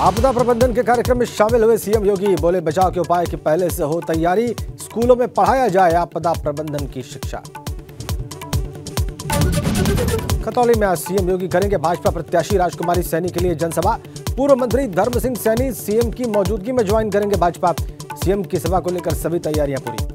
आपदा प्रबंधन के कार्यक्रम में शामिल हुए सीएम योगी बोले, बचाव के उपाय की पहले से हो तैयारी, स्कूलों में पढ़ाया जाए आपदा प्रबंधन की शिक्षा। खतौली में आज सीएम योगी करेंगे भाजपा प्रत्याशी राजकुमारी सैनी के लिए जनसभा। पूर्व मंत्री धर्म सिंह सैनी सीएम की मौजूदगी में ज्वाइन करेंगे भाजपा। सीएम की सभा को लेकर सभी तैयारियाँ पूरी।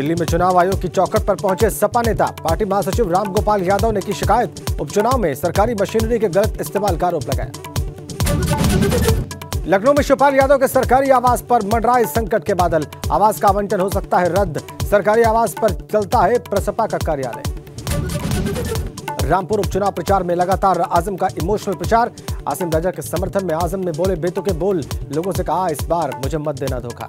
दिल्ली में चुनाव आयोग की चौखट पर पहुँचे सपा नेता। पार्टी महासचिव रामगोपाल यादव ने की शिकायत। उपचुनाव में सरकारी मशीनरी के गलत इस्तेमाल का आरोप लगाया। लखनऊ में शिवपाल यादव के सरकारी आवास पर मंडराए संकट के बादल। आवास का आवंटन हो सकता है रद्द। सरकारी आवास पर चलता है प्रसपा का कार्यालय। रामपुर उपचुनाव प्रचार में लगातार आज़म का इमोशनल प्रचार। आसिम राजा के समर्थन में आज़म ने बोले बेतों के बोल। लोगों से कहा, इस बार मुझे मत देना धोखा।